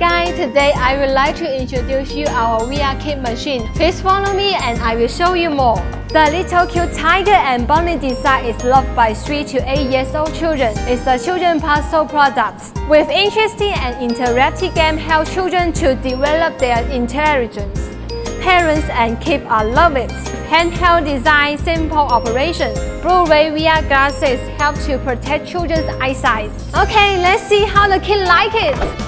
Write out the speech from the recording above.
guys, today I would like to introduce you our VR Kid machine. Please follow me and I will show you more. The little cute tiger and bunny design is loved by 3 to 8 years old children. It's a children puzzle product. With interesting and interactive game help children to develop their intelligence. Parents and kids are love it. Handheld design, simple operation. Blu-ray VR glasses help to protect children's eyesight. Okay, let's see how the kid like it.